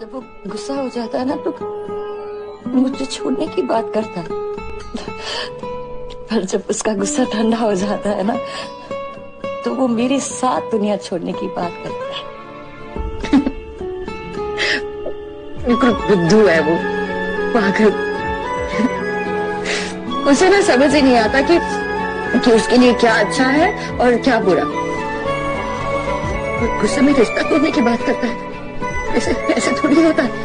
जब वो गुस्सा हो जाता है ना तो मुझे छोड़ने की बात करता पर जब उसका गुस्सा ठंडा हो जाता है ना तो वो मेरे साथ दुनिया छोड़ने की बात करता है। बुद्धू है वो, पागल। उसे ना समझ ही नहीं आता कि कि उसके लिए क्या अच्छा है और क्या बुरा। गुस्से में रिश्ता तोड़ने की बात करता है। ese, ese es.